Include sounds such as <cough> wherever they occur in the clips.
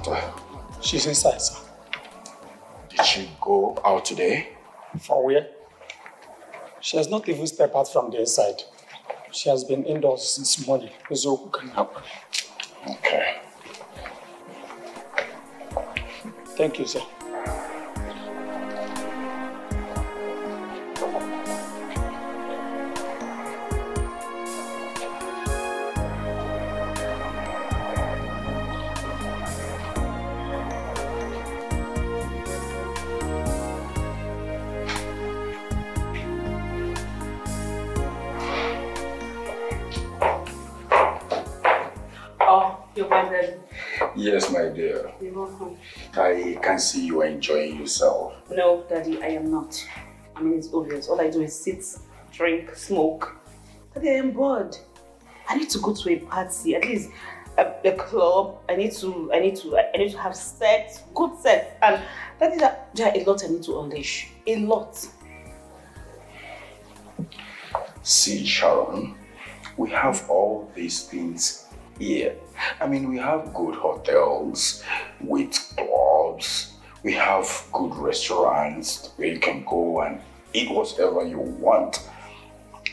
daughter? She's inside, sir. Did she go out today? For where? She has not even stepped out from the inside. She has been indoors since morning. Zoku can help her. Okay. Thank you, sir. You're welcome. I can see you are enjoying yourself. No, Daddy, I am not. I mean, it's obvious. All I do is sit, drink, smoke. Daddy, I am bored. I need to go to a party, at least a, a club. I need to, I need to, I need to have sex, good sex. And that is, there there are a lot I need to unleash. A lot. See, Sharon, we have all these things here. I mean, we have good hotels with clubs. We have good restaurants where you can go and eat whatever you want.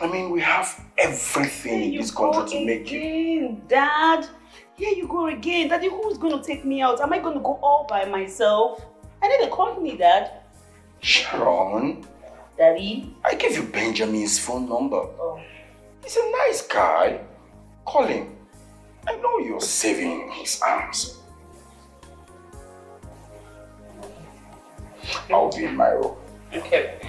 I mean, we have everything in this country to make you. again, Dad. Here you go again. Daddy, who's going to take me out? Am I going to go all by myself? I need a company, Dad. Sharon, Daddy. I gave you Benjamin's phone number. Oh. He's a nice guy. Call him. I know you're saving his arms. I'll be in my room. Okay.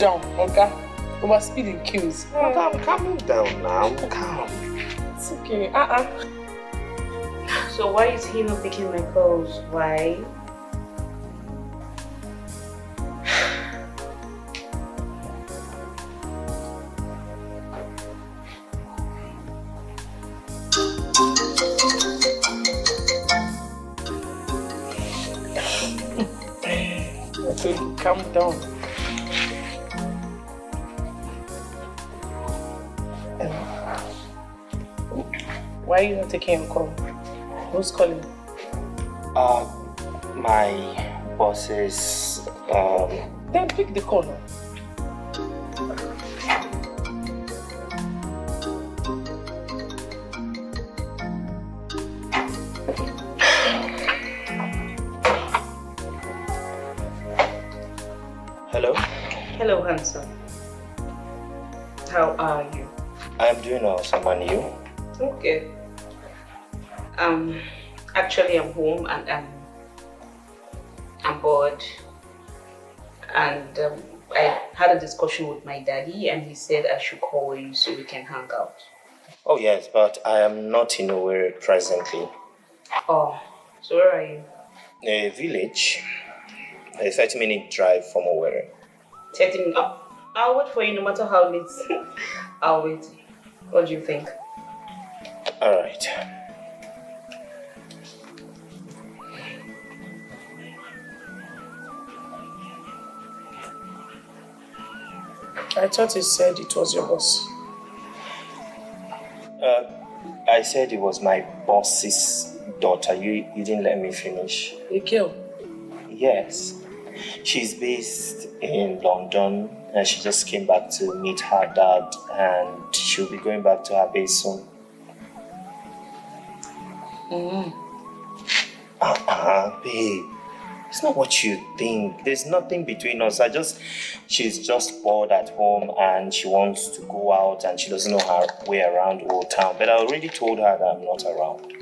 Down, Oga. Over speeding kills. I'm hmm. calming down now. Calm. It's okay. Uh-uh. So why is he not picking my calls? Why? Why are you not taking your call? Who's calling? Uh, my bosses, um, Then pick the call actually, I'm home and I'm I'm bored. And um, I had a discussion with my daddy, and he said I should call you so we can hang out. Oh yes, but I am not in Owerri presently. Oh, so where are you? A village, a 30 minute drive from Owerri. 30 minutes. Oh, I'll wait for you no matter how late. <laughs> I'll wait. What do you think? All right. I thought you said it was your boss. Uh, I said it was my boss's daughter. You, you didn't let me finish. Girl. Yes. She's based in London and she just came back to meet her dad and she'll be going back to her base soon. Mm. Uh-uh, babe. It's not what you think. There's nothing between us. I just, she's just bored at home and she wants to go out and she doesn't know her way around Old Town. But I already told her that I'm not around.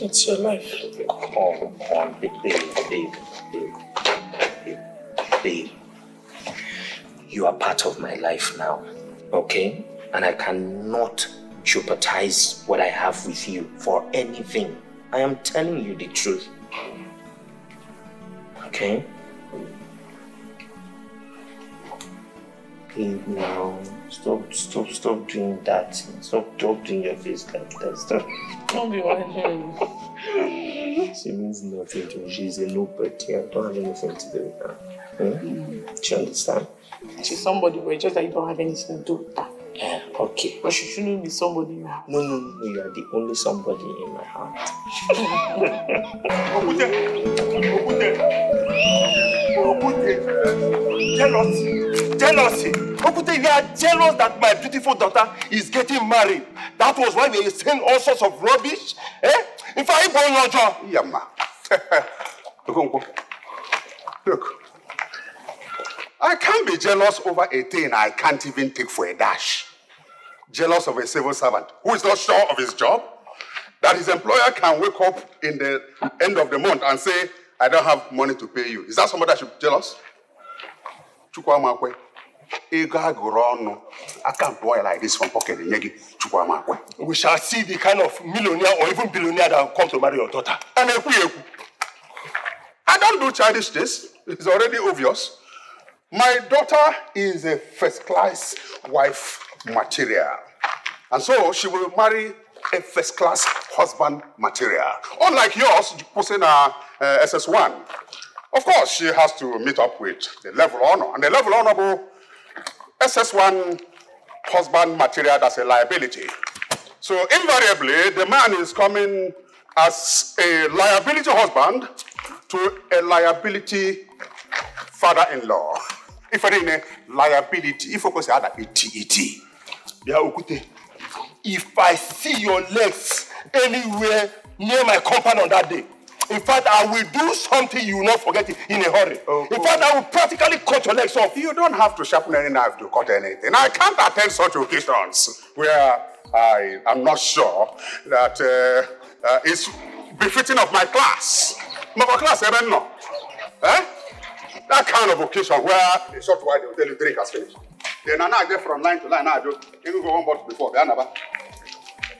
It's your life. Come on, babe, babe, babe, babe, babe, babe. You are part of my life now, okay? And I cannot jeopardize what I have with you for anything. I am telling you the truth. Okay? Please now. Stop, stop, stop doing that. Stop, stop doing your face like that. Stop. Don't be worrying. She means nothing to me. She's a nobody. I don't have anything to do with her. Hmm? Do you understand? She's somebody, but just that you don't have anything to do with her. Yeah, okay. But she shouldn't be somebody you have. No, no, no. You are the only somebody in my heart. <laughs> Okute! Okute! Okute! Jealousy! Jealousy! Okute, you are jealous that my beautiful daughter is getting married. That was why they were saying all sorts of rubbish. Eh? In fact, Ibo Nyojo. Yama. Okonkwo. Look, I can't be jealous over a thing I can't even take for a dash. Jealous of a civil servant who is not sure of his job, that his employer can wake up in the end of the month and say, I don't have money to pay you. Is that somebody that should be jealous? Chukwuamakwe. Ego agụrụ ọnụ, aka ya like this from pocket nye gị. We shall see the kind of millionaire or even billionaire that will come to marry your daughter. Ekwu. I don't do childish this. It's already obvious. My daughter is a first class wife material. And so she will marry a first class husband material. Unlike yours, posting a uh, SS1. Of course, she has to meet up with the level honor. And the level honorable SS1 husband material, that's a liability. So invariably, the man is coming as a liability husband to a liability father-in-law. If I didn't liability, if I could say other ET. Yeah, Okute. If I see your legs anywhere near my compound on that day, in fact, I will do something you will not forget it in a hurry. Oh, in fact, I will practically cut your legs off. You don't have to sharpen any knife to cut anything. I can't attend such occasions where I am not sure that uh, uh, it's befitting of my class. My class, I don't know. Eh? That kind of occasion where a short while they will tell you drink has finished. Then I now get from line to line. Now I do. You go one bottle before. Then another.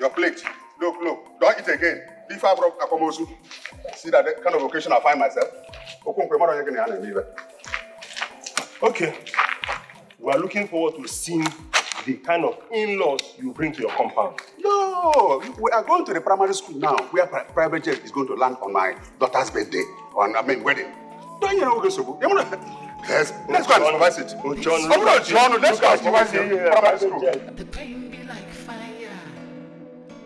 Your plate. Look, look. Don't eat again. If I broke Akomosu. See that kind of occasion I find myself. Okay. We are looking forward to seeing the kind of in-laws you bring to your compound. No, we are going to the primary school now, where pri- private jet is going to land on my daughter's birthday, on I mean wedding. Don't you know Ogesobu? You wanna- Let's let's go and supervise it. Oh, John, Oh, no, John, let's go and supervise it. Primary school. The pain be like fire.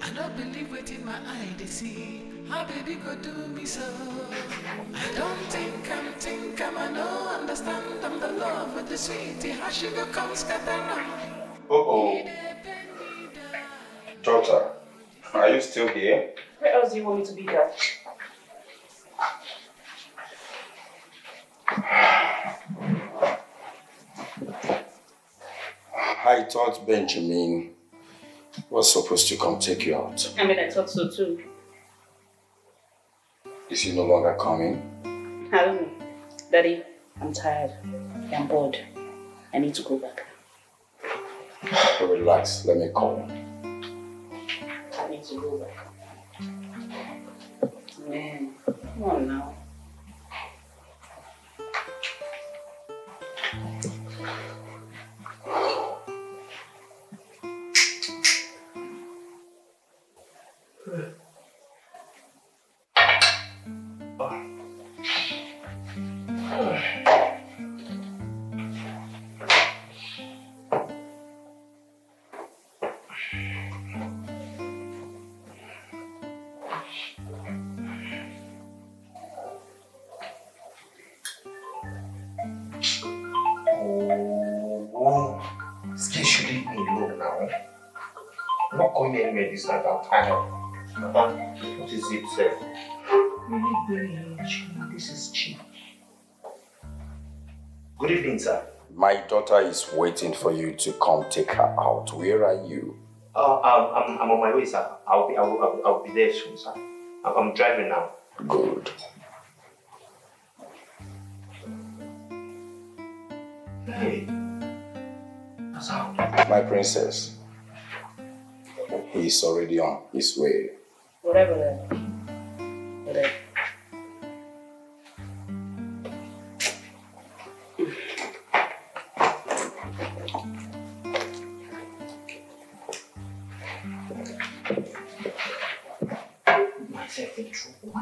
I don't believe it in my eye to see. How baby could do me so. I don't think I'm think I'm I know understand I'm the love with the sweetie. How sugar comes scatter Oh, daughter, are you still here? Where else do you want me to be, Dad? I thought Benjamin was supposed to come take you out. I mean, I thought so too. Is he no longer coming? I don't know. Daddy, I'm tired. I'm bored. I need to go back. <sighs> Relax, let me call. I need to go back. This night. I'm tired. Uh-huh. What is it, sir? Really very cheap. This is cheap. Good evening, sir. My daughter is waiting for you to come take her out. Where are you? Uh, um, I'm, I'm on my way, sir. I'll be, I'll, I'll, I'll be there soon, sir. I'm, I'm driving now. Good. Hey, My princess. He's already on his way. Whatever then. Whatever. I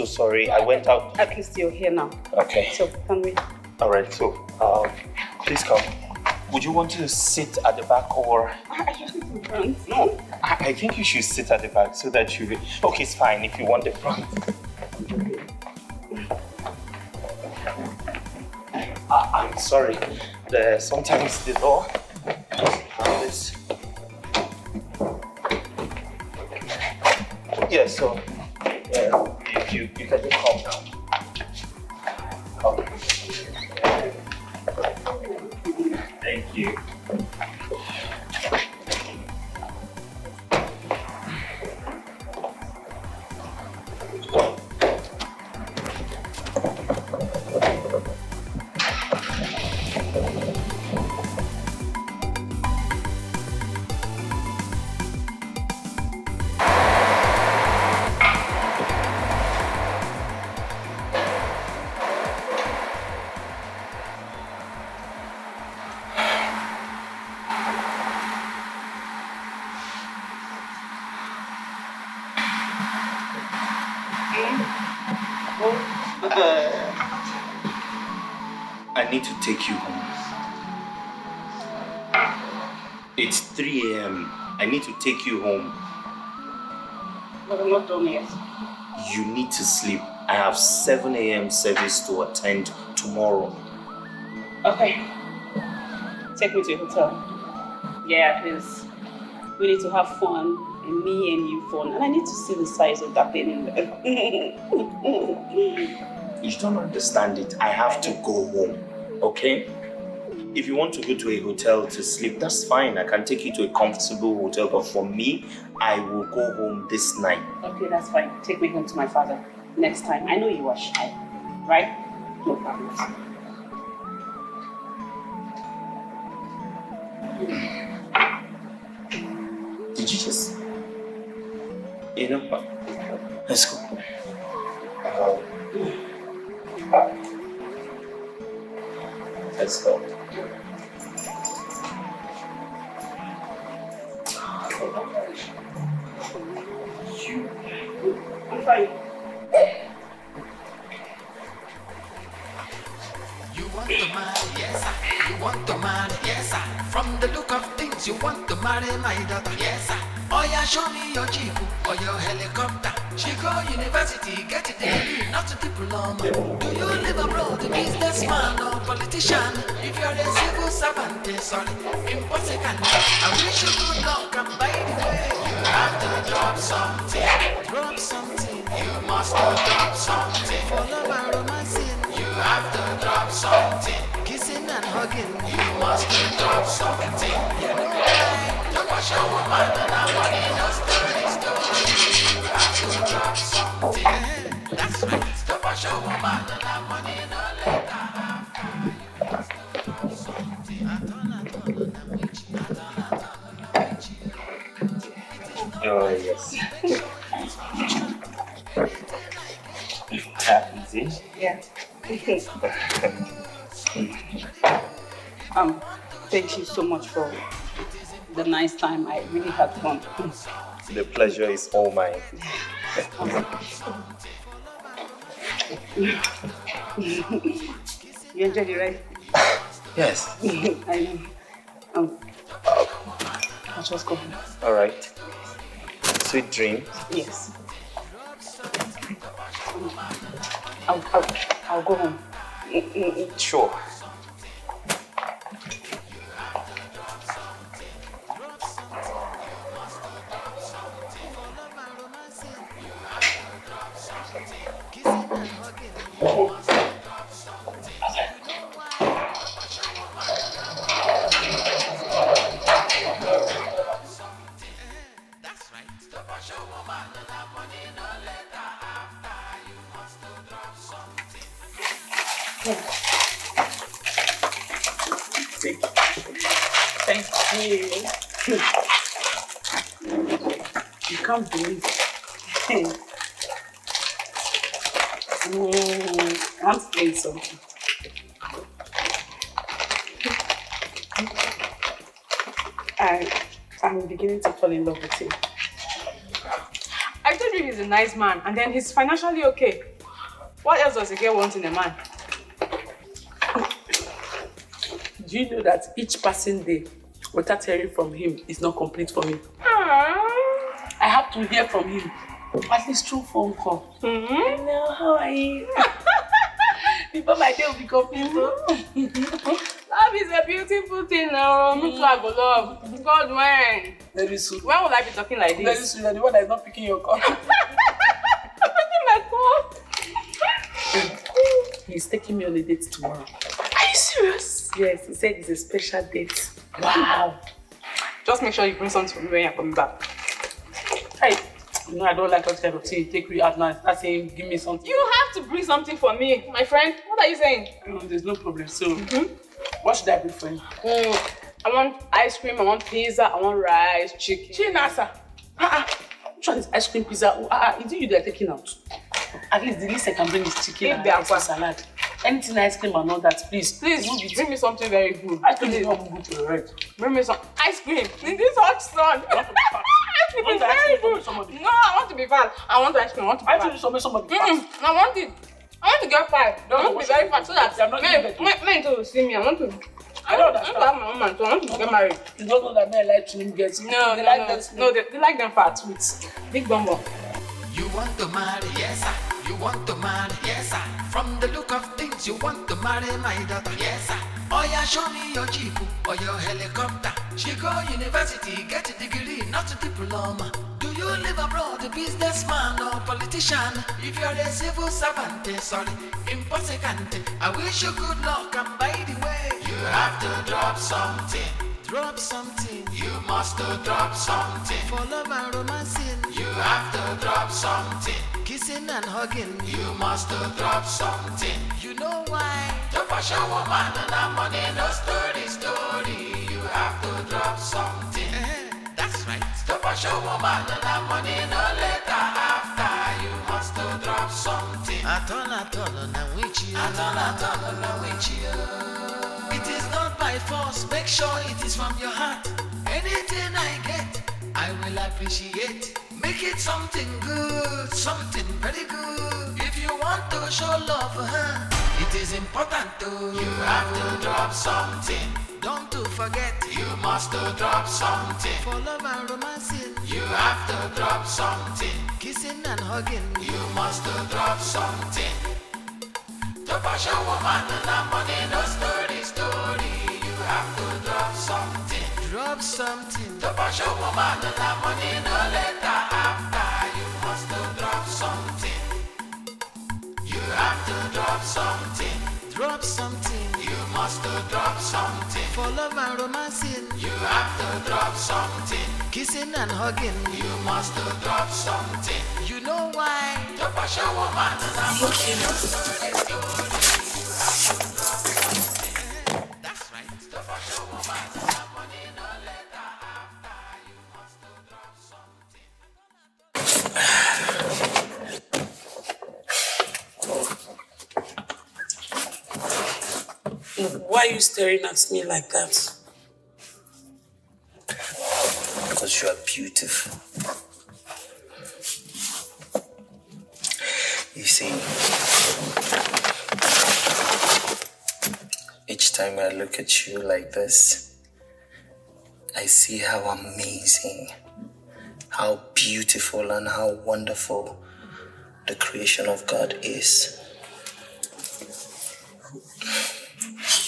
so so sorry. I went out. At least you're here now. Okay. So can we? All right. So, um, please come. Would you want to sit at the back or? No, I, I think you should sit at the back so that you. Okay, it's fine if you want the front. I, <laughs> I'm sorry. The, sometimes the door. I need to take you home. It's 3 a.m. I need to take you home. But I'm not done yet. You need to sleep. I have 7 a.m. service to attend tomorrow. Okay. Take me to a hotel. Yeah, please. We need to have fun. And me and you fun. And I need to see the size of that thing in <laughs> there. You don't understand it. I have to go home. Okay? If you want to go to a hotel to sleep, that's fine. I can take you to a comfortable hotel. But for me, I will go home this night. okay, that's fine. Take me home to my father next time. I know you are shy. Right? No problem. Did you just. You know what? Let's go. Um, Let's go. You. You want to marry, yes, sir. You want to marry, yes, sir. From the look of things, you want to marry my daughter, yes, sir. Oh yeah, show me your jeep or your helicopter. Go university, get a degree, not a diploma. Do you live abroad, businessman or politician? If you're a civil servant, sorry, impossible. I wish you good luck, and by the way, you have to drop something. Drop something. You must drop something. Follow my romancing. You have to drop something. Kissing and hugging. You must drop something. You know why? Don't your woman and I want in a story story. Oh, yes. Happy, see? Yeah. um, thank you so much for the nice time. I really had fun. The pleasure is all mine. You enjoyed it, right? Yes. <laughs> I know. Um, I'll just go home. All right. Sweet dreams. Yes. I'll, I'll, I'll go home. Sure. Thank you. You can't believe it. Mm, I want to tell you something. I, I'm beginning to fall in love with him. I told you he's a nice man and then he's financially okay. What else does a girl want in a man? Do you know that each passing day without hearing from him is not complete for me? Ah. I have to hear from him. At least through phone call. Mm-hmm. Hello, how are you? <laughs> Before my day will be complete. oh. Love is a beautiful thing now. Me too, I go love. God, when? Very soon. When will I be talking like Very this? soon, you're the one that is not picking your call. <laughs> Taking my call. He's taking me on a date tomorrow. Are you serious? Yes, he said it's a special date. Wow. Just make sure you bring something for me when you're coming back. You know I don't like that kind of thing. Take me out now. Start saying, give me something. You have to bring something for me, my friend. What are you saying? No, there's no problem. So, what should I bring for you? Mm, I want ice cream, I want pizza, I want rice, chicken. Chinasa. Ah, ah. Which one is ice cream pizza? Oh, ah, ah, is it you that are taking out? At least the least I can bring is chicken Leave and the aqua. salad. Anything ice cream and all that, please. Please, it. bring me something very good. Ice cream is Please. not good to head. Bring me some ice cream in this hot sun. Want to be Want very good. somebody? No, I want to be fat. I want ice cream. I want to be I fat. told you somebody, somebody Mm-mm, fat. I want it. I want to get fat. No, I want to be very fat so that men, men, will see me. I want to. I I don't want, I want to have my own man, so I want to get married. You don't know that men like to get No, they no, like no, no, they, they like them fat with big bumbo. You want to marry, yes sir. You want to marry, yes sir. From the look of things, you want to marry my daughter, yes sir. Yeah, show me your jeep or your helicopter. She go university, get a degree, not a diploma. Do you live abroad, a businessman or politician? If you're a civil servant, eh, sorry, impossible. I wish you good luck, and by the way, you have to drop something. Drop something. You must drop something. For love and romancing. You have to drop something. Kissing and hugging. You must to drop something. You know why? To push a woman and a money, no story, story. You have to drop something. Eh, that's right. To push a woman and a money, no later after. You must to drop something. Atona, atona, na wichi. Atona, atona, na wichi. It is not by force, make sure it is from your heart. Anything I get, I will appreciate. Make it something good, something very good. If you want to show love for her, it is important to. You have to drop something. Don't to forget, you must to drop something. For love and romancing, you have to drop something. Kissing and hugging, you must to drop something. To push a woman and a money, no story, story. You have to drop something. To push woman and a money, no later after. You must to drop something. You have to drop something. Drop something. You must to drop something. For love and romancing. You have to drop something. Kissing and hugging. You must to drop something. You know why? Push a woman and a money, no story, story. Why are you staring at me like that? Because you are beautiful. You see, each time I look at you like this, I see how amazing, how beautiful, and how wonderful the creation of God is.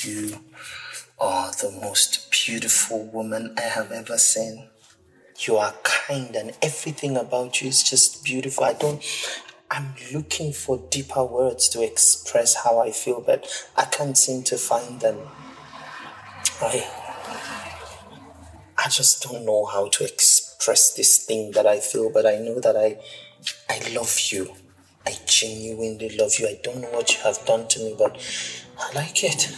You are the most beautiful woman I have ever seen. You are kind, and everything about you is just beautiful. I don't, I'm looking for deeper words to express how I feel, but I can't seem to find them. I, I just don't know how to express this thing that I feel, but I know that I, I love you. I genuinely love you. I don't know what you have done to me, but I like it.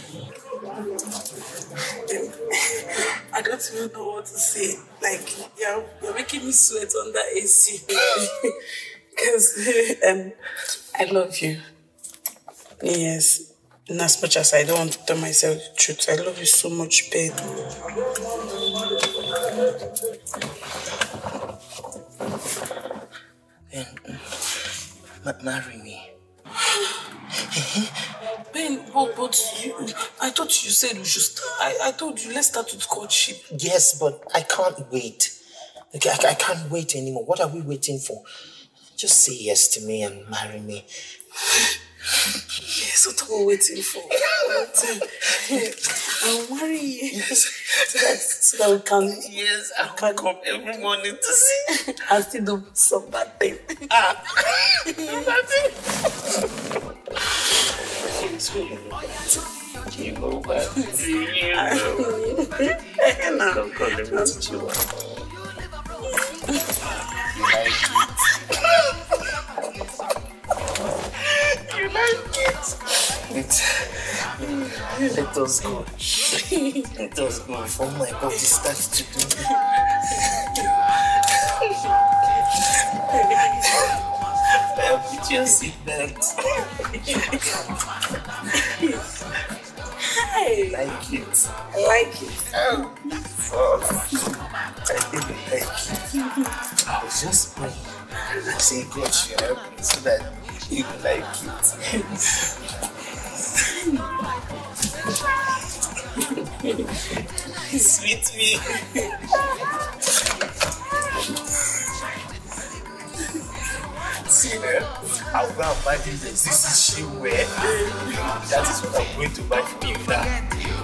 I don't even know what to say. Like, you're, you're making me sweat under AC. Because <laughs> um, I love you. Yes. And as much as I don't want to tell myself the truth, I love you so much, babe. Then ma- marry me. <sighs> <laughs> Ben, but, but you, I thought you said we should start. I, I told you, let's start with courtship. Yes, but I can't wait. Okay, I, I can't wait anymore. What are we waiting for? Just say yes to me and marry me. Yes, what are we waiting for? <laughs> I'll marry you. Yes. So that, so that we can. Yes, I'll come every morning to see. <laughs> I still do some bad thing. Ah. <laughs> You know that. You know. You like it? <laughs> You like it? Let, let us go. Let us go before my body starts to do. <laughs> Put your seatbelt. Hey, like it. I like it. Oh, I think I like it. I was just praying and say God should help me so that you like it. Sweet me. I'll go and buy this. This is she wear. That is what I'm going to buy for you. Thank you.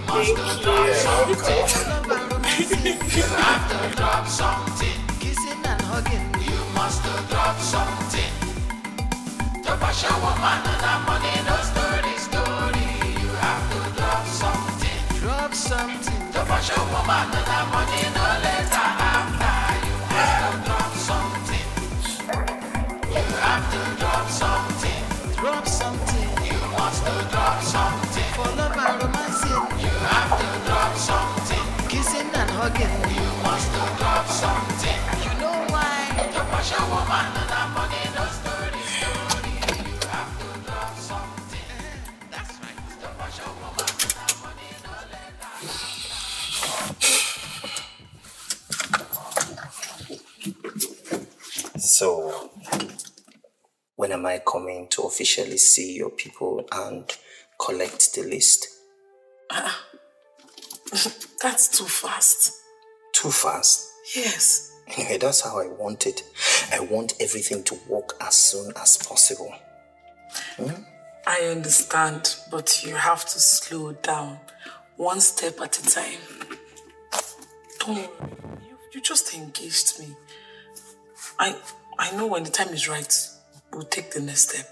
And hugging, you must drop something. So, when am I coming to officially see your people and collect the list? Ah, <laughs> that's too fast. Too fast. Yes. Anyway, that's how I want it. I want everything to work as soon as possible. I understand, but you have to slow down. One step at a time. Don't worry. You, you just engaged me. I I know when the time is right, we'll take the next step.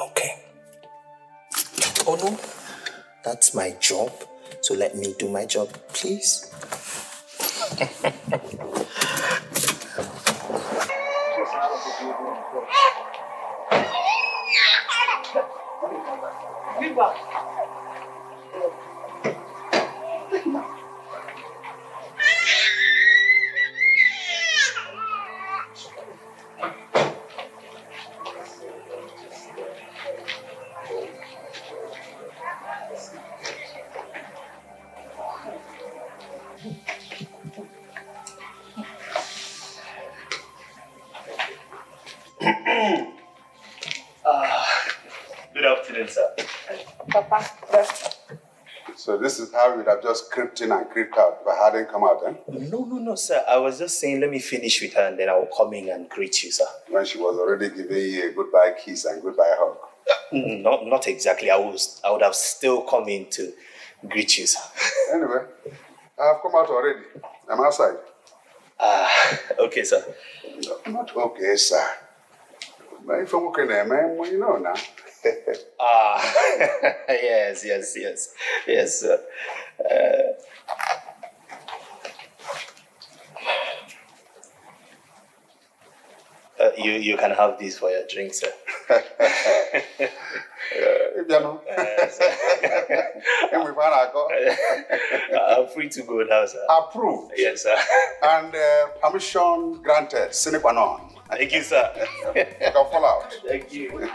Okay. Oh no, that's my job. So let me do my job, please. <laughs> Good So this is how you would have just crept in and crept out if I hadn't come out, eh? No, no, no, sir. I was just saying, let me finish with her and then I will come in and greet you, sir. When she was already giving you a goodbye kiss and goodbye hug. Mm, Not, not exactly. I was, I would have still come in to greet you, sir. Anyway, I have come out already. I'm outside. Ah, <laughs> okay, sir. Not okay, sir. But if I'm okay man, well, you know now. Ah, <laughs> yes, yes, yes, yes, sir. Uh, uh, you, you can have this for your drink, sir. <laughs> Know. <laughs> And we found out. I'm free to go now, sir. Approved. Yes, sir. And uh, permission granted, sine qua non. Thank you, sir. You can fall out. Thank you.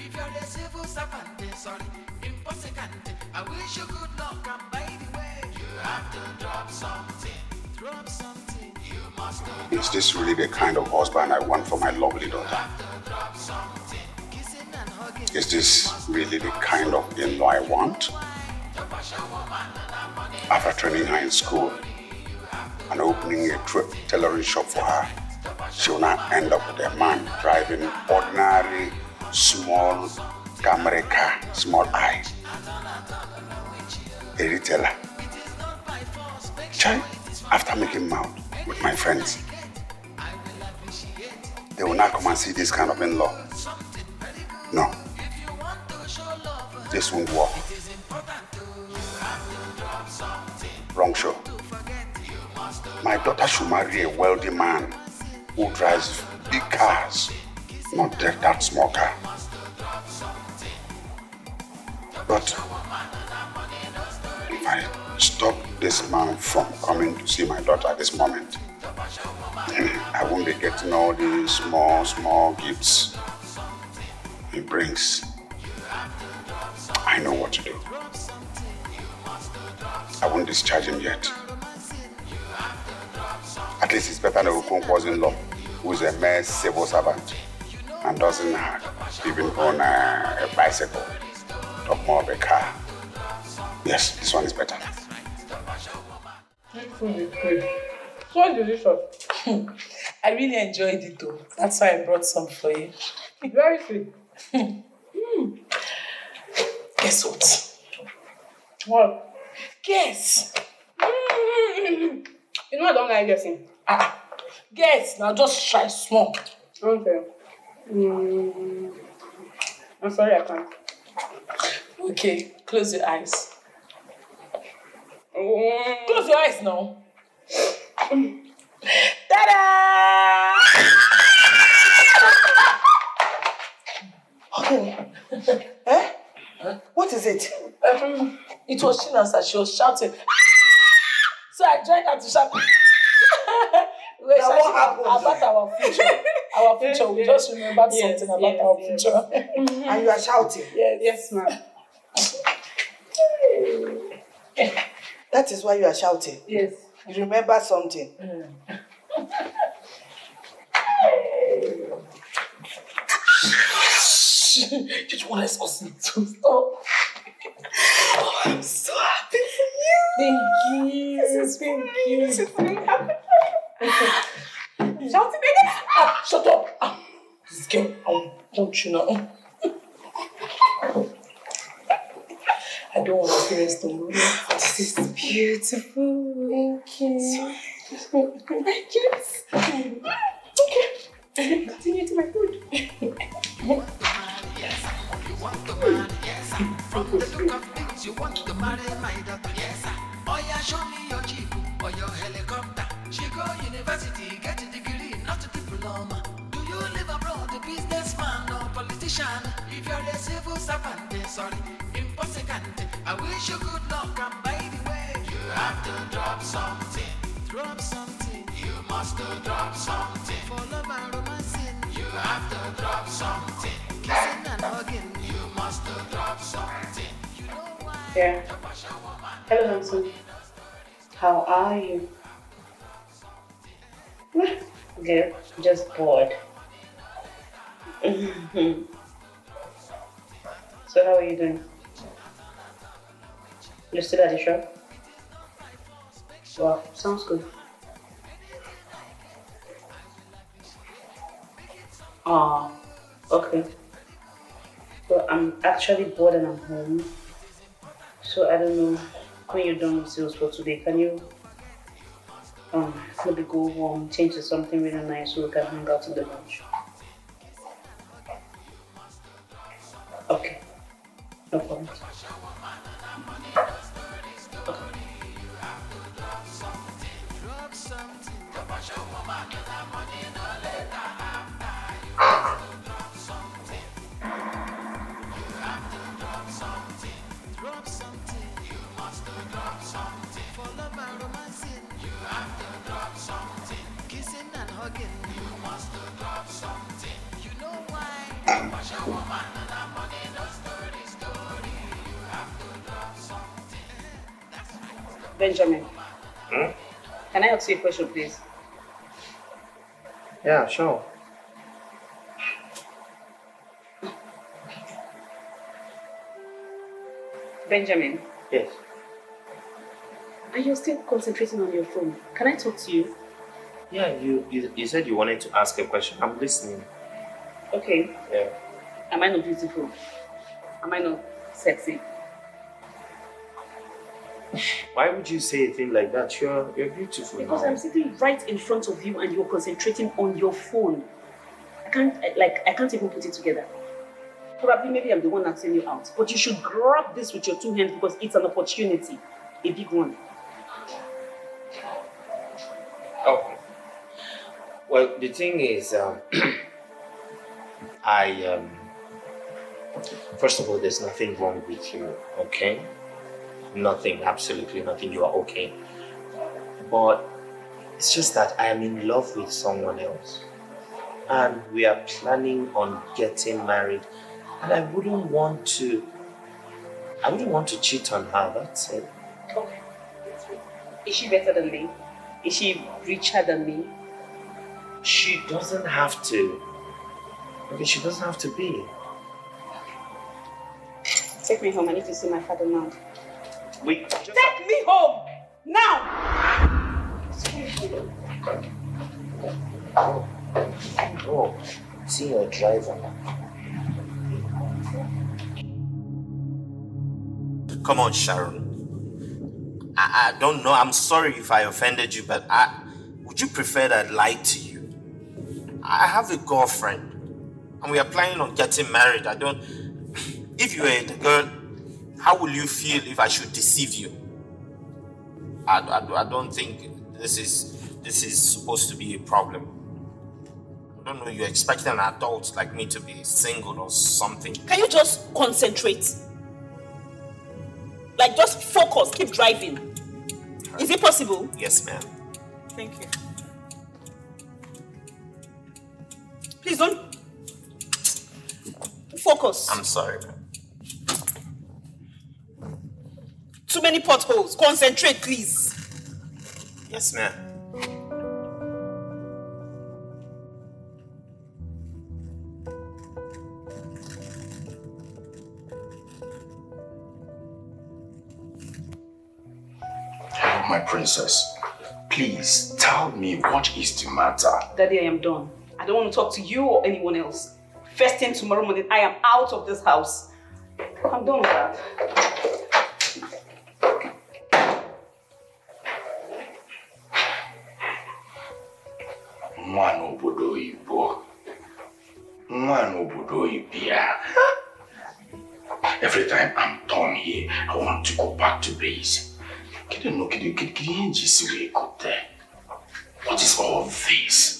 If you're a civil servant, sorry, impossible. I wish you good luck, and by the way, you have to drop something. Drop something. You must Is this really the kind of husband I want for my lovely daughter? Is this really the kind of in-law I want? After training her in school and opening a tailoring shop for her, she will now end up with a man driving ordinary small Camry car, small eye. A retailer. Chai, after making mouth with my friends, they will not come and see this kind of in-law. No. This won't work. Wrong show. My daughter should marry a wealthy man who drives big cars, not that, that small car. But if I stop this man from coming to see my daughter at this moment, I won't be getting all these small, small gifts he brings. I know what to do. I won't discharge him yet. At least it's better than Okonkwo's in-law, who is a mere civil servant and doesn't have, even own a, a bicycle, talk more of a car. Yes, this one is better. So delicious. <laughs> I really enjoyed it though. That's why I brought some for you. Very sweet. <laughs> Guess what? What? Guess. Mm. You know I don't like guessing. Ah, guess. Now just try small. Okay. Mm. I'm sorry, I can't. Okay, close your eyes. Mm. Close your eyes now. <laughs> Ta-da! <laughs> Okay. eh? What is it? Um, <laughs> it was Chinasa. She was shouting. so I joined her to shout. <laughs> we were Now what happened? about our future. Our future. We just remembered Yes, something about yes, our yes. future. <laughs> And you are shouting. yes. Yes, ma'am. That is why you are shouting. Yes. You remember something. Just want us to stop. For you. Thank you. Thank you. Shouting <laughs> again. Ah, shut up. Ah, this girl, I want you now. <laughs> I don't want to experience the movie. This is beautiful. Thank you. Thank you. Okay. <laughs> Continue to my food. You want to marry my daughter, yes Oh yeah, show me your jeep or your helicopter. She go university, get a degree, not a diploma. Do you live abroad, a businessman or politician? If you're a civil servant, eh, sorry, impossible. I wish you good luck, and by the way, you have to drop something. Drop something. You must to drop something. For love and romancing, you have to drop something. Kissing and hugging, you must to drop something. You know why? Yeah. Hello, Hanson. How are you? <laughs> Good. Just bored. <laughs> so how are you doing? You're still at the shop? Wow, sounds good. Ah, okay. Well, I'm actually bored and I'm home. So I don't know when you're done with sales for today. Can you um maybe go home, change to something really nice so we can hang out in the lunch? Benjamin, Hmm? can I ask you a question, please? Yeah, sure. Benjamin, Yes. are you still concentrating on your phone? Can I talk to you? Yeah, you, you you said you wanted to ask a question. I'm listening. Okay. Yeah. Am I not beautiful? Am I not sexy? Why would you say a thing like that? You're you're beautiful. Because now. I'm sitting right in front of you and you're concentrating on your phone. I can't like I can't even put it together. Probably maybe I'm the one asking you out. But you should grab this with your two hands because it's an opportunity. A big one. Oh. Well, the thing is, um, <clears throat> I um, first of all, there's nothing wrong with you. Okay. Nothing, absolutely nothing. You are okay. But it's just that I am in love with someone else. And we are planning on getting married. And I wouldn't want to I wouldn't want to cheat on her, that's it. Okay. Is she better than me? Is she richer than me? She doesn't have to. Okay, she doesn't have to be. Take me home. I need to see my father now. Wait, Take me home! Now! Oh, see your driver. Come on, Sharon. I, I don't know. I'm sorry if I offended you, but I would you prefer that I lied to you? I have a girlfriend, and we are planning on getting married. I don't. If you were the girl, how will you feel if I should deceive you? I, I, I don't think this is this is supposed to be a problem. I don't know. You're expecting an adult like me to be single or something. Can you just concentrate? Like, just focus, keep driving. Is it possible? Yes, ma'am. Thank you. Please don't. Focus. I'm sorry, ma'am. Too many potholes. Concentrate, please. Yes, ma'am. My princess, please tell me what is the matter. Daddy, I am done. I don't want to talk to you or anyone else. First thing tomorrow morning, I am out of this house. I'm done with that. Nwa n'obodo oyibo. Nwa n'obodo oyibo ya. Every time I'm done here, I want to go back to base. Kedu kedu kedu kedu ihe nji si wee gote? What is all this?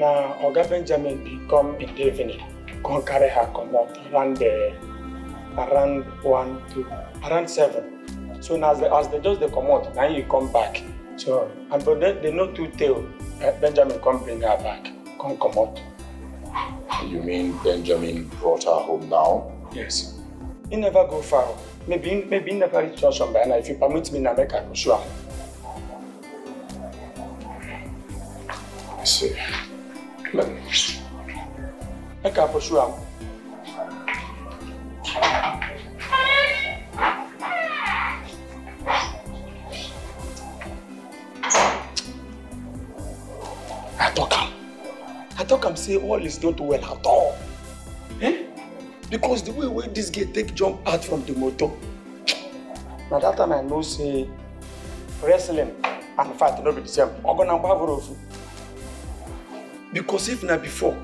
Now Oga Benjamin be come in the evening. come carry her come out around the around one two around seven so na as they as they just dey comot na you come back so and but they they no too tell uh, benjamin come bring her back come comot. You mean Benjamin brought her home now? yes he never go far maybe maybe he never reach junction by now if you permit me na make i pursue am. I see. Me. make i pursue am. I talk am. I talk am say all is not well at all. Eh? Because the way wey dis girl take jump out from the motor, na that time I know say wrestling and fight no be the same. Ogona gbavuro ofu. Because if na before,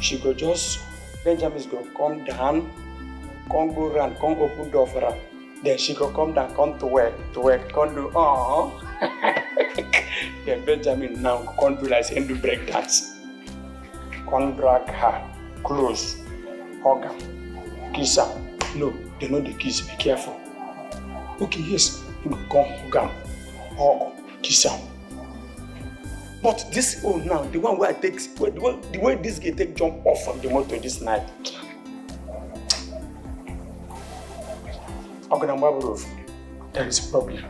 she go just Benjamin go come down, come go round, come open door for am. Then she go come down, come to work, to work, come do oh. <laughs> then Benjamin now come do like say do break dance. Come drag her close, hug am, kiss am. No, they no dey kiss, be careful. Okay, yes, come hug am, hug, kiss am. But this own now, the one where I take, the way, the way this girl take jump off from the motor this night. Ogana Mwaburov, there is a problem.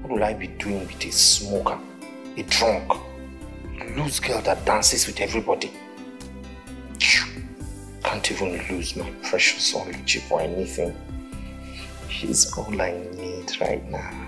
What will I be doing with a smoker, a drunk, loose girl that dances with everybody? Can't even lose my precious Oluchi or anything. She's all I need right now.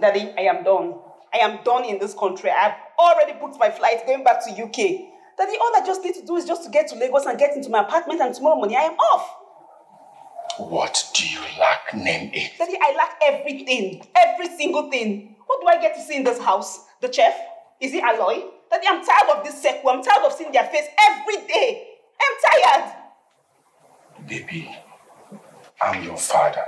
Daddy, I am done. I am done in this country. I've already booked my flight going back to UK. Daddy, all I just need to do is just to get to Lagos and get into my apartment, and tomorrow morning I am off. What do you lack? Name it. Daddy, I lack everything. Every single thing. What do I get to see in this house? The chef? Is it Aloy? Daddy, I'm tired of this circle. I'm tired of seeing their face every day. I'm tired. Baby, I'm your father.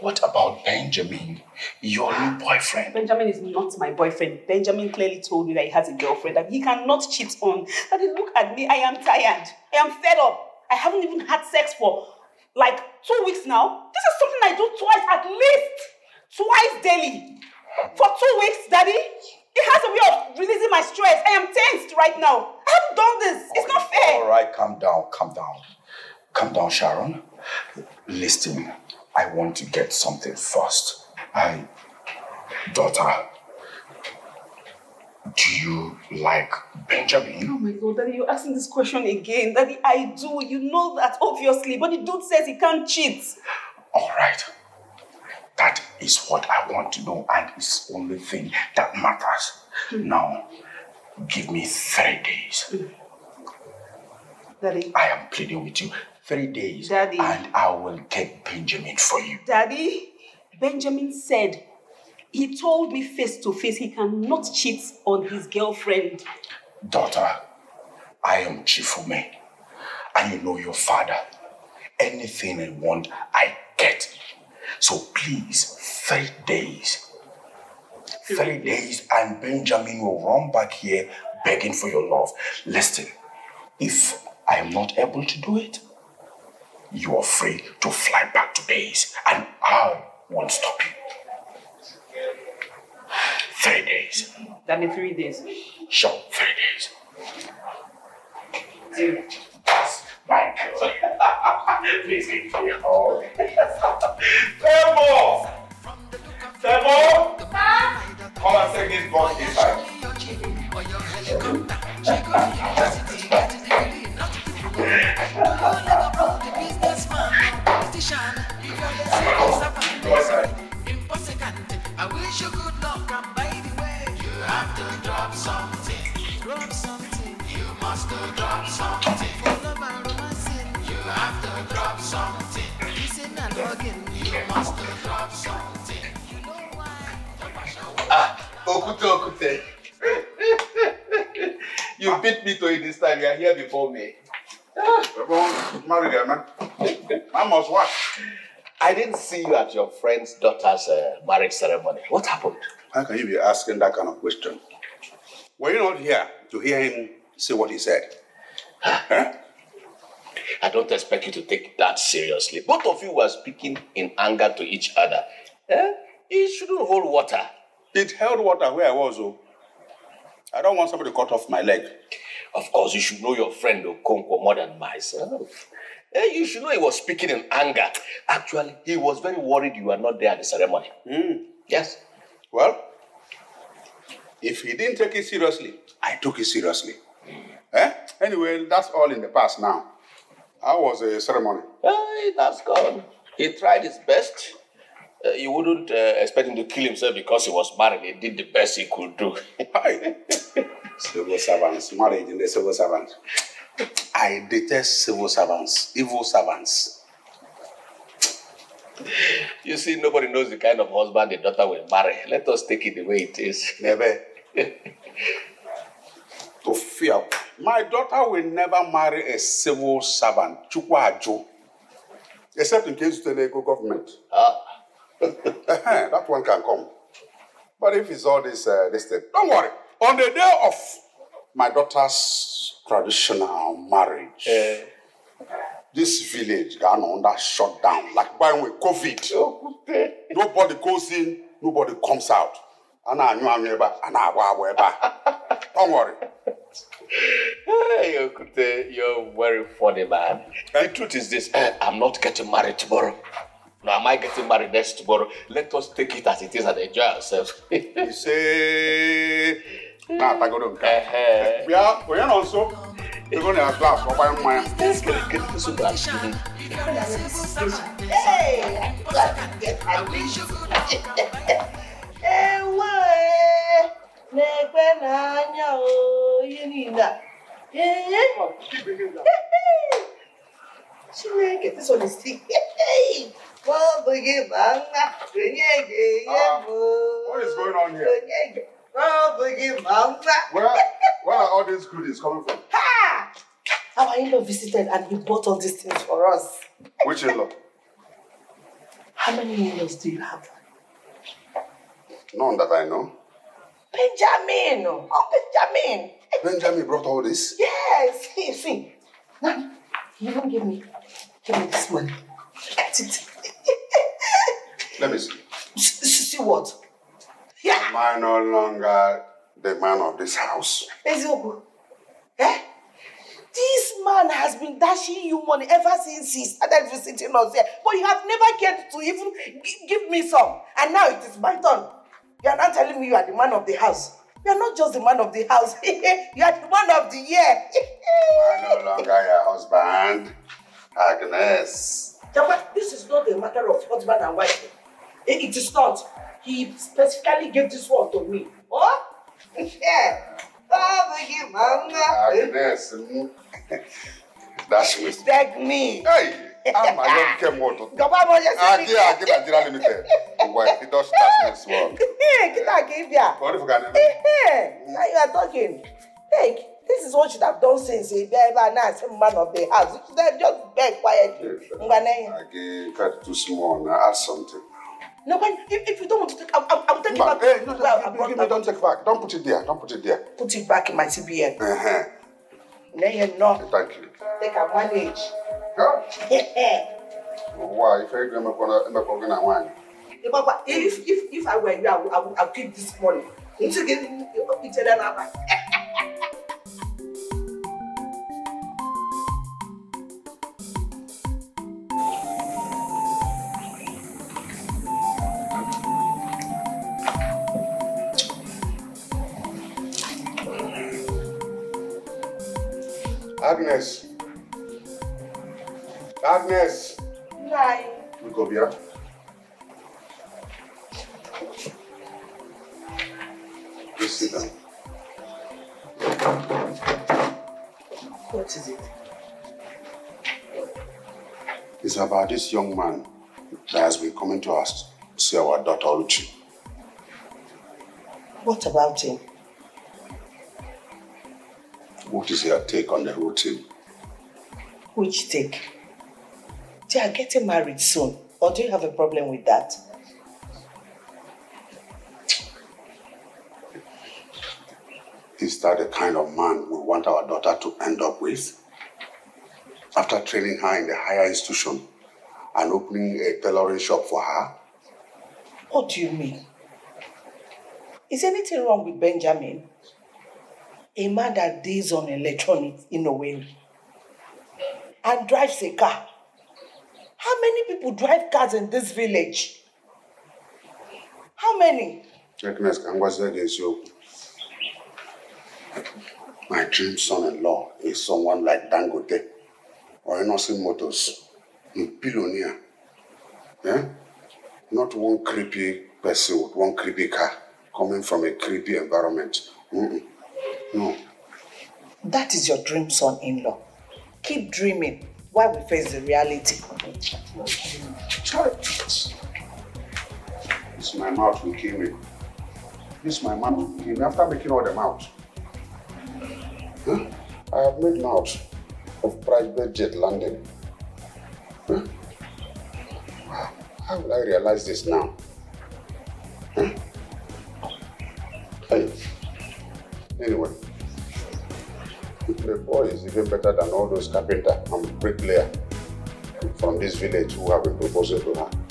What about Benjamin, your new boyfriend? Benjamin is not my boyfriend. Benjamin clearly told me that he has a girlfriend that he cannot cheat on. Daddy, look at me. I am tired. I am fed up. I haven't even had sex for like two weeks now. This is something I do twice at least. Twice daily. For two weeks, Daddy. It has a way of releasing my stress. I am tensed right now. I haven't done this. It's not fair. All right, calm down, calm down. Calm down, Sharon. Listen, I want to get something first. I, daughter, do you like Benjamin? Oh my god, Daddy, you're asking this question again. Daddy, I do. You know that obviously, but the dude says he can't cheat. All right. That is what I want to know, and it's the only thing that matters. Hmm. Now, give me three days. Hmm. Daddy. I am pleading with you. Three days. Daddy. And I will get Benjamin for you. Daddy, Benjamin said he told me face to face he cannot cheat on his girlfriend. Daughter, I am chief Chifume. And you know your father. Anything I want, I get. So please, three days. Three days, and Benjamin will run back here begging for your love. Listen, if I am not able to do it, you are free to fly back to base, and I won't stop you. Three days. That means three days. Sure, three days. My God. Please give me a hug. Thermo! Thermo! Come and take this box inside. I wish you good luck, and by the way, you have to drop something. drop something. You must drop something. For love and romancing, you have to drop something. Kissing and hugging, you must drop something. You know why? Ah, Okute Okute. <laughs> you beat me to it this time. You are here before me. Marry them, man. I must what? I didn't see you at your friend's daughter's uh, marriage ceremony. What happened? How can you be asking that kind of question? Were you not here to hear him say what he said? huh? I don't expect you to take that seriously. Both of you were speaking in anger to each other. Eh? It shouldn't hold water. It held water where I was, oh. I don't want somebody to cut off my leg. Of course, you should know your friend Okonkwo more than myself. Eh, you should know he was speaking in anger. Actually, he was very worried you were not there at the ceremony. Yes. Well, if he didn't take it seriously, I took it seriously. Eh? Anyway, that's all in the past now. How was the ceremony? Eh, that's gone. He tried his best. Uh, you wouldn't uh, expect him to kill himself because he was married. He did the best he could do. <laughs> Civil servants, marriage in the civil servants. I detest civil servants, evil servants. You see, nobody knows the kind of husband the daughter will marry. Let us take it the way it is. Never. to fear. My daughter will never marry a civil servant, Chukwajo, except in case you go government. Ah. Eh, that one can come. But if it's all this, uh, this thing, don't worry. On the day of my daughter's traditional marriage, this village got under shutdown, like when with COVID. Nobody goes in, nobody comes out. And I knew I'm here, and I was Don't worry. Hey, Okute, you're very funny, man. The truth is this eh, I'm not getting married tomorrow. No, am I getting married next tomorrow? Let us take it as it is and enjoy ourselves. you say, nah, I go to We are, we are also. We're going to have glass for buying my. Let's get get this glass. Hey! Ewe! Na-ekwe n'anya o, ihe niile a. Ee! Chineke, this one is thick. Hey! Ma ọ bụ gị ma nwa, onye ga-enye m o. What is going on here? Onye ga- Ma ọ bụ gị ma nwa. Where, where are all these goodies coming from? Ha! Our in-law visited and he bought all these things for us. Which in-law? How many in-laws do you have? None that I know. Benjamin! Oh, Benjamin! Benjamin brought all this. Yes! See, see. Now, he even gave me, give me this money. Look at it. Let me see. S- See what? Am I no longer the man of this house? Eziokwu. Eh? This man has been dashing you money ever since he started visiting us here. But you have never cared to even gi- give me some. And now it is my turn. You are not telling me you are the man of the house. You are not just the man of the house. <laughs> you are the man of the year. I no longer your husband. Agnes. Japa, this is not a matter of husband and wife. It is not. He specifically gave this one to me. Oh? Yeah. Oh, my mama. Agnes. mm. That's me. Beg me. Hey! I'm a young came out of Gaba mo just Agi Agi Nigeria Limited. Why? It does start this one. Hey, kita give ya. What if you can Hey, now you are talking. Hey, this is what you should have done since he be ever now as man of the house. You should have just beg quietly. Ngwane. Agi cut too small. Now add something. No, but if, if you don't want to take, I, I, I will take it Ma, back. hey, no, no, well, I give give me, don't take back. Don't put it there. Don't put it there. put it back in my CBN. Uh-huh. You know, Thank you. take a manage. Yeah. Why? If you're going to go wine. If if if I were you, I would, I would, I would keep this money. Into getting each other Agnes. Agnes. Hi. We go here. Please sit down. What is it? It's about this young man that has been coming to us to see our daughter Uchi. What about him? What is your take on the whole thing? Which take? They are getting married soon. Or do you have a problem with that? Is that the kind of man we want our daughter to end up with? After training her in the higher institution and opening a tailoring shop for her? What do you mean? Is anything wrong with Benjamin? A man that deals on electronics in a way and drives a car. How many people drive cars in this village? How many? Agnes ka m gwazie gị eziokwu. My dream son-in-law is someone like Dangote or Innocent Motors, a billionaire. Yeah? Not one creepy person with one creepy car coming from a creepy environment. Mm-mm. No. That is your dream son in law. Keep dreaming while we face the reality. It's my mouth will kill me. This my mouth will kill me after making all the mouth. Huh? I have made mouth of private jet landing. Huh? How will I realize this now? Huh? Is even better than all those carpenter and bricklayer from this village who have been proposing to her.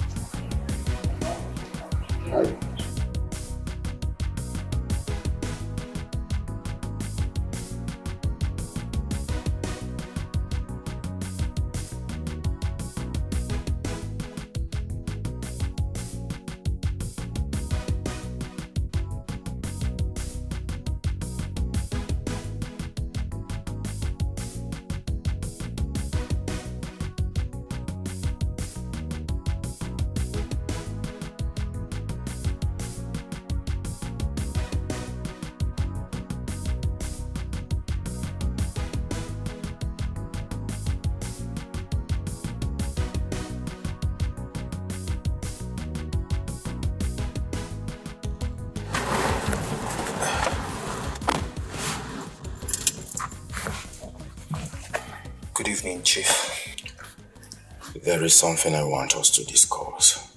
There is something I want us to discuss.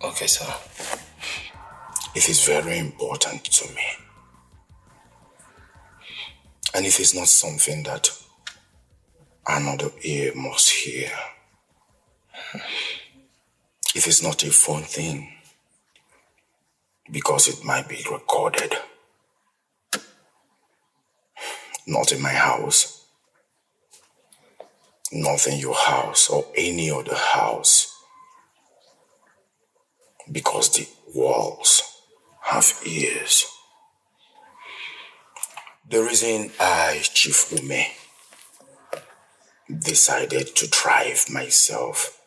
Okay, sir. It is very important to me. And if it is not something that another ear must hear. If It is not a phone thing because it might be recorded. Not in my house, not in your house or any other house because the walls have ears. The reason I, Chief Ume, decided to drive myself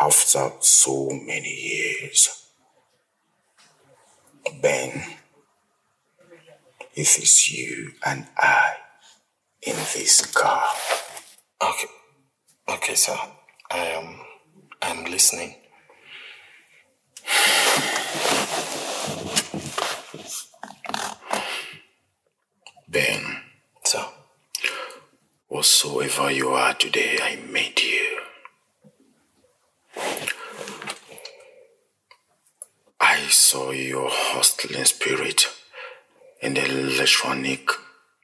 after so many years. Ben, if it is you and I in this car. Okay. Okay, sir. I am I'm listening. Ben, Sir. whatsoever you are today, I made you. I saw your hustling spirit in the electronic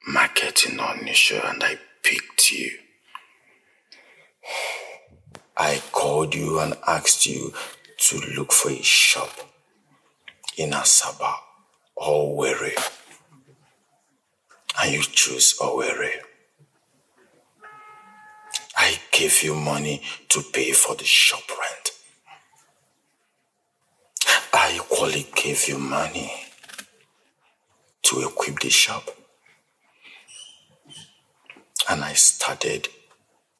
market in Onitsha and I picked you. I called you and asked you to look for a shop in Asaba or Owerri. And you chose Owerri. I gave you money to pay for the shop rent. I equally gave you money to equip the shop. And I started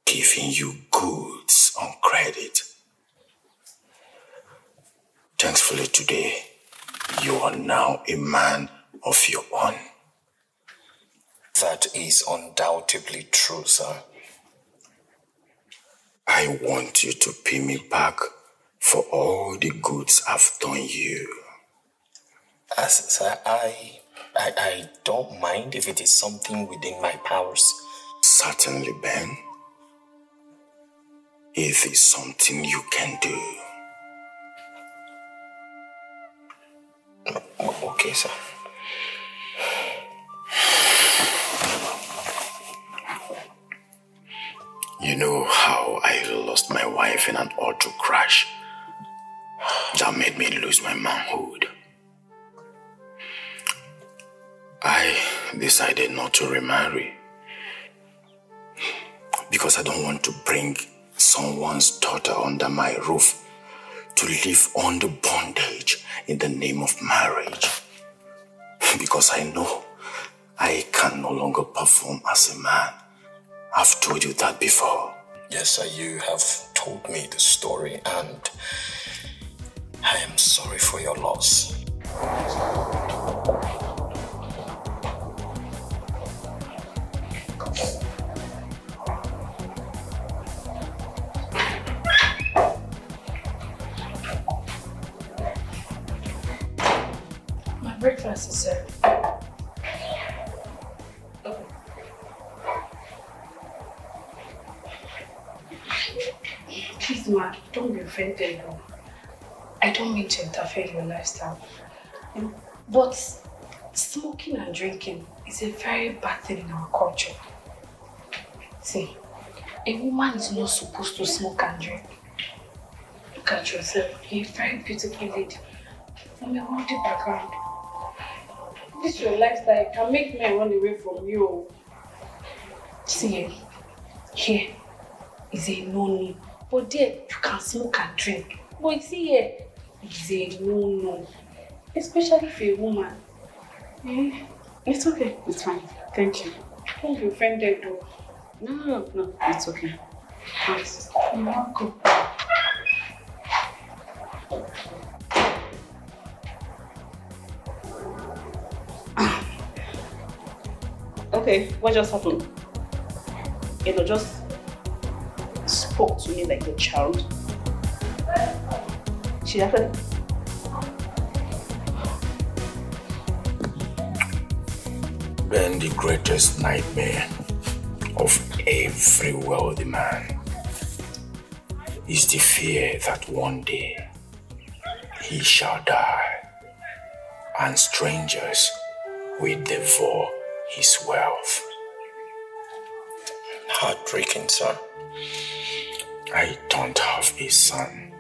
giving you goods on credit. Thankfully, today, you are now a man of your own. That is undoubtedly true, sir. I want you to pay me back for all the goods I've done you. As sir, I, I I don't mind if it is something within my powers. Certainly, Ben. It is something you can do. Oh, okay, sir. You know how I lost my wife in an auto crash? That made me lose my manhood. I decided not to remarry because I don't want to bring someone's daughter under my roof to live under bondage in the name of marriage. <laughs> Because I know I can no longer perform as a man. I've told you that before. Yes, sir, you have told me the story, and I am sorry for your loss. Breakfast is served. Please, ma, don't be offended. I don't mean to interfere in your lifestyle. But smoking and drinking is a very bad thing in our culture. See, a woman is not supposed to smoke and drink. Look at yourself. You're a very beautiful lady from a wealthy background. This your lifestyle can make men run away from you. See, here is a no-no. But there, you can smoke and drink. But see here, it's a no-no. Especially for a woman. Eh? It's okay. It's fine. Thank you. Don't be offended though. No, no, no. It's okay. Yes. You're welcome. Okay, what just happened? You know, just spoke to me like a child. She actually Ben, the greatest nightmare of every wealthy man is the fear that one day he shall die and strangers will devour his wealth. Heartbreaking, sir. I don't have a son.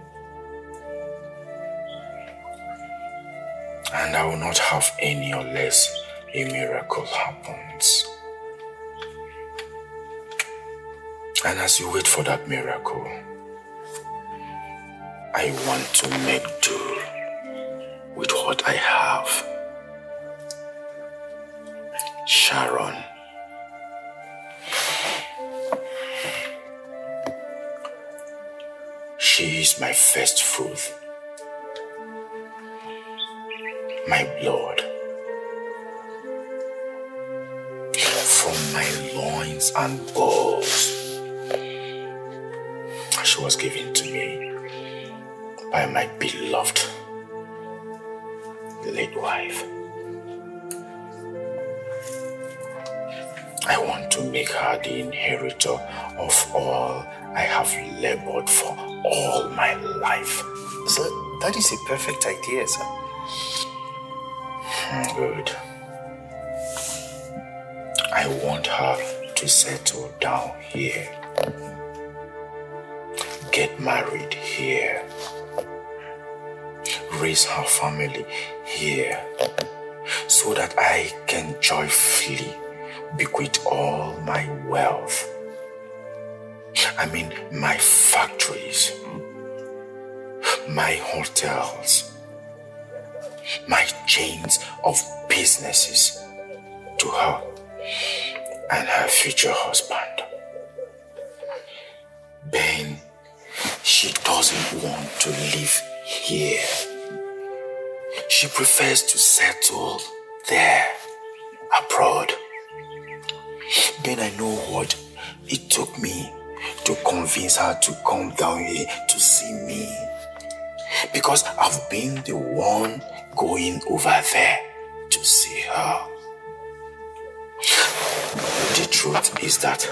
And I will not have any unless a miracle happens. And as you wait for that miracle, I want to make do with what I have. Sharon. She is my first fruit, my blood, from my loins and balls. She was given to me by my beloved late wife. I want to make her the inheritor of all I have labored for all my life. Sir, that is a perfect idea, sir. Hmm, Good. I want her to settle down here. Get married here. Raise her family here. So that I can joyfully bequeath all my wealth. I mean, my factories, my hotels, my chains of businesses to her and her future husband. Ben, she doesn't want to live here. She prefers to settle there, abroad. Then I know what it took me to convince her to come down here to see me. Because I've been the one going over there to see her. The truth is that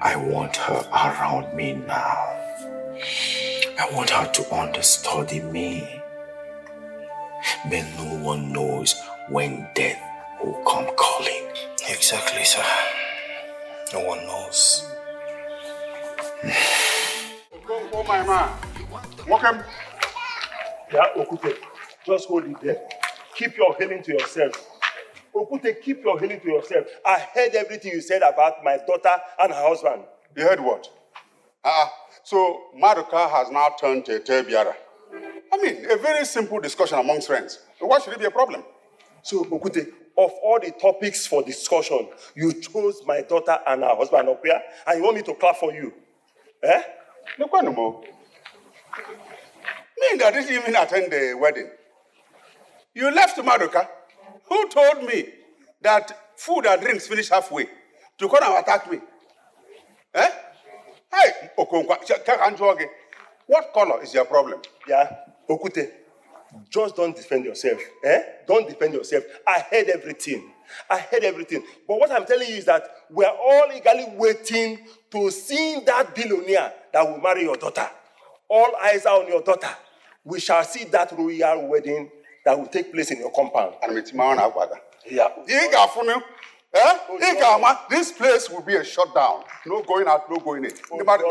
I want her around me now. I want her to understudy me. But no one knows when death will come calling. Exactly, sir. No one knows. Oh, my man. Welcome. Yeah, Okute, just hold it there. Keep your healing to yourself. Okute, keep your healing to yourself. I heard everything you said about my daughter and her husband. You heard what? Ah, so Maruka has now turned to a Tebiara. I mean, a very simple discussion amongst friends. Why should it be a problem? So, Okute, of all the topics for discussion, you chose my daughter and her husband here, and you want me to clap for you. Eh? Look, no Me that didn't even attend the wedding. You left Maruka. Who told me that food and drinks finish halfway to come and attack me? Eh? Hey, Okonkwa. What color is your problem? Yeah, Okute, just don't defend yourself. Eh? Don't defend yourself. I heard everything. I heard everything. But what I'm telling you is that we're all eagerly waiting to see that billionaire that will marry your daughter. All eyes are on your daughter. We shall see that royal wedding that will take place in your compound. Yeah. Eh? Igama, this place will be a shutdown. No going out, no going in. Nobody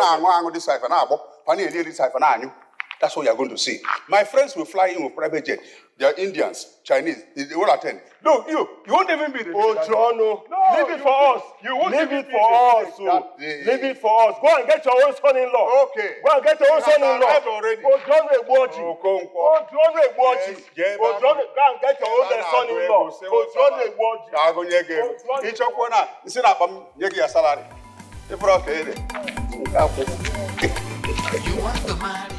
now ango this cipher now, pani eli this cipher now. That's what you're going to see. My friends will fly in with private jet. They're Indians, Chinese. They, they will attend. No, you, you won't even be the. Oh, Jono, leave it for us. You won't leave even it be for the- us. oh. that- eh, Leave it for us. Go and get your own son-in-law. Okay. Go and get your own He has son-in-law. arrived already. Oh, Jono Egboji. Oh, Jono Egboji. Yes, Oh, Jono, go and get your own son-in-law. Oh, Jono Egboji. Agụ nye gị ego. Ịchọkwa na isi na akpa m nye gị ya salari. Ịfụrụ ọka ede. Nke akwụ. You want to marry